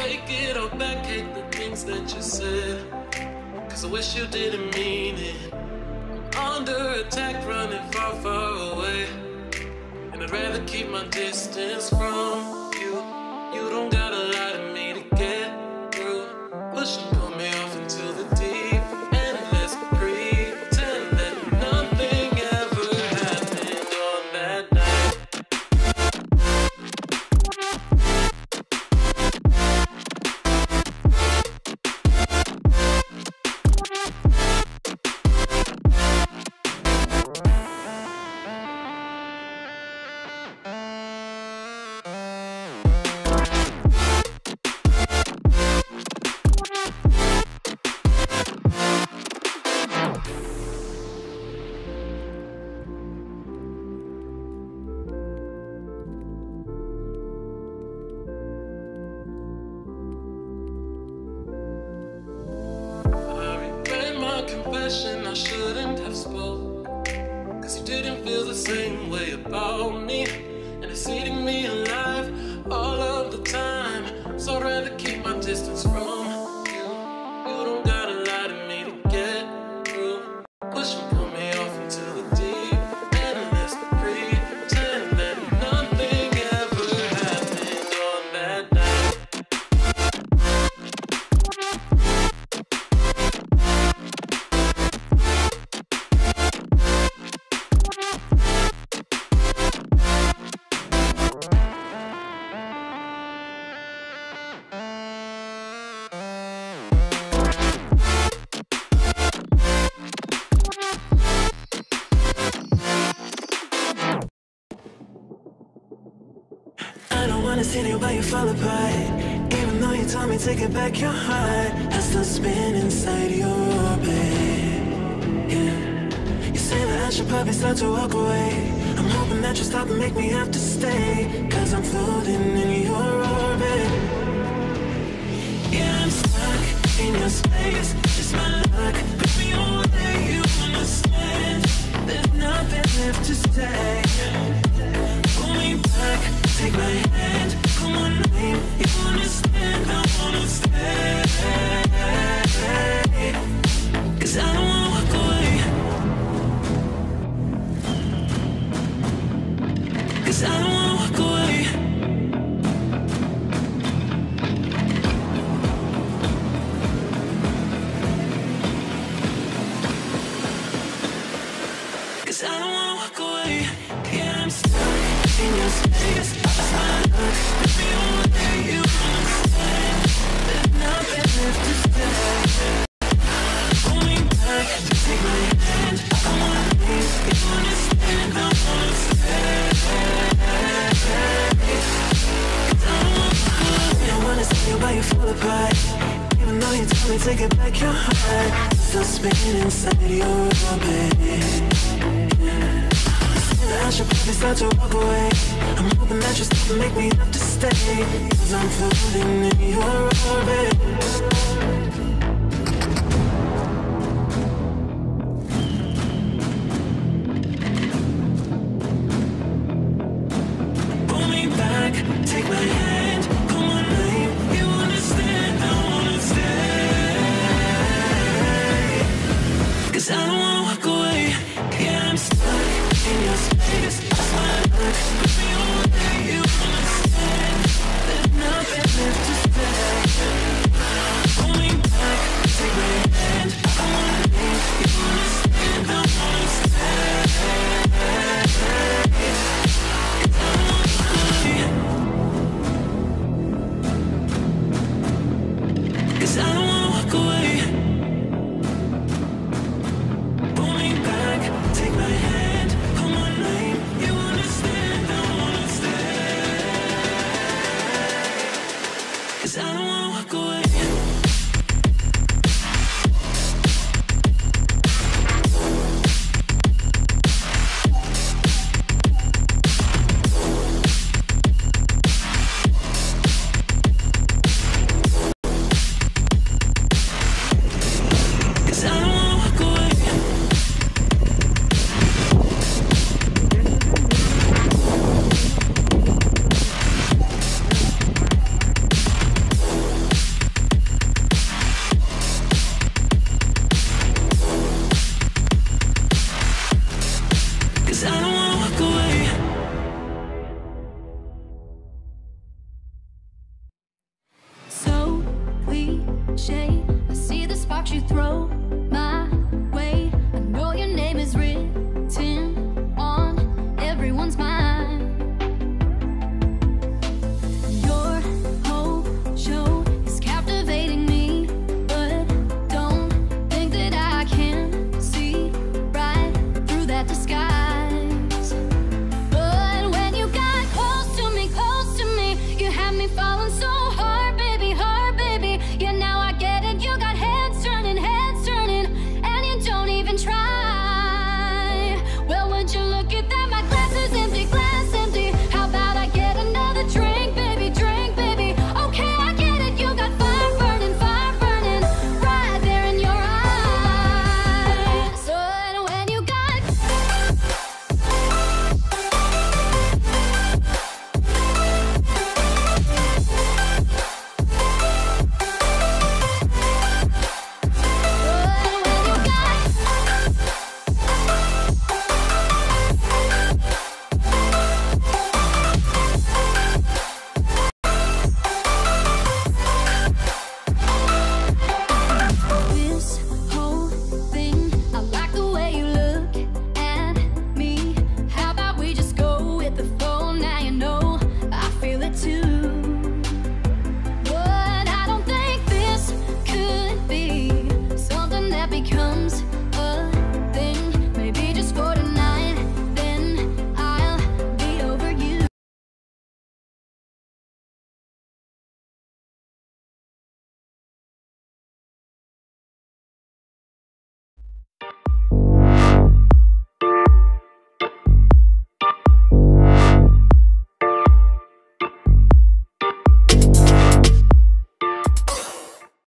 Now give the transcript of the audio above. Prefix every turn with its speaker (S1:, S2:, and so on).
S1: Take it all back, hate the things that you said. Cause I wish you didn't mean it. I'm under attack, running far, far away. And I'd rather keep my distance from you. You don't I shouldn't have spoke. Cause you didn't feel the same way about me. And it's eating me alive all of the time. So I'd rather keep my distance from Don't
S2: you while you fall apart. Even though you told me to get back your heart, I still spin inside your orbit. Yeah. You say that I should probably start to walk away. I'm hoping that you stop and make me have to stay. Cause I'm floating in your orbit. Yeah, I'm stuck in your space. It's my I don't wanna walk away. Yeah, I'm stuck in your space. It's my luck. Let me on where you understand. There's nothing left to say. Pull me back, take my hand. Come on, please. You understand? I wanna stay. I don't wanna. I wanna see you while you fall apart. Even though you told me to back your heart, still spinning inside your orbit. I should probably start to walk away. I'm hoping that you stop and make me have to stay. Cause I'm floating in your orbit. Cause I don't wanna walk away. So I see the sparks you throw my way. I know your name is
S3: written on everyone's mind. Your whole show is captivating me But
S2: don't think that I can see right through that disguise.